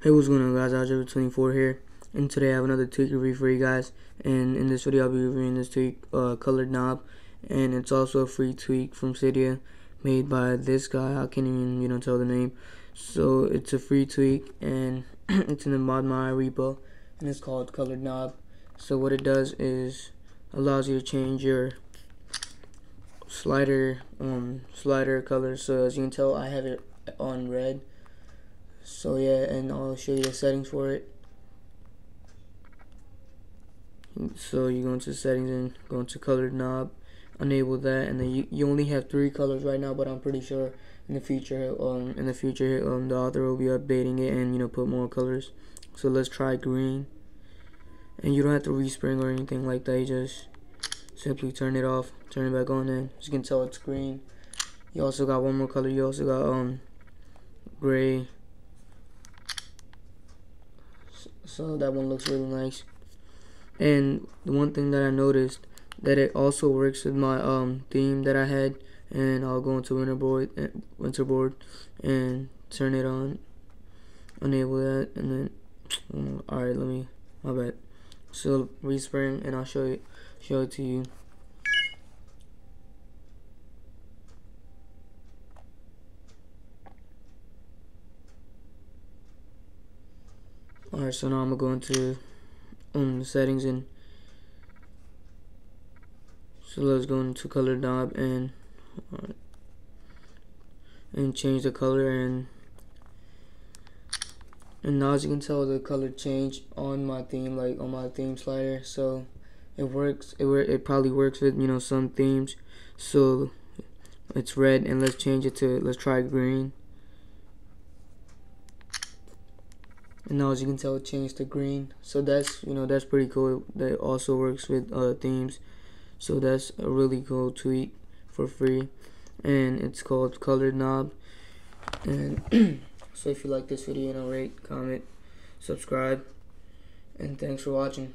Hey, what's going on guys, iJailbreak24 here, and today I have another tweak review for you guys, and in this video I'll be reviewing this tweak, uh, Colored Knob, and it's also a free tweak from Cydia, made by this guy, I can't even, you know, tell the name, so it's a free tweak, and it's in the ModMyi repo, and it's called Colored Knob, so what it does is, allows you to change your slider, um, slider color, so as you can tell I have it on red, so yeah and I'll show you the settings for it. So you go into settings and go into colored knob enable that and then you, you only have three colors right now but I'm pretty sure in the future um in the future um the author will be updating it and you know put more colors. So let's try green. And you don't have to respring or anything like that you just simply turn it off turn it back on and you can tell it's green. You also got one more color. You also got um gray so that one looks really nice. And the one thing that I noticed that it also works with my um theme that I had and I'll go into winterboard eh, winterboard and turn it on enable that and then um, alright let me my bad. So respring and I'll show it show it to you Alright, so now I'm gonna go into um settings and so let's go into color knob and uh, and change the color and and now as you can tell the color changed on my theme like on my theme slider so it works it, it probably works with you know some themes so it's red and let's change it to let's try green and now as you can tell it changed to green. So that's you know that's pretty cool. That also works with uh, themes. So that's a really cool tweak for free. And it's called colored knob. And so if you like this video you know rate comment subscribe. And thanks for watching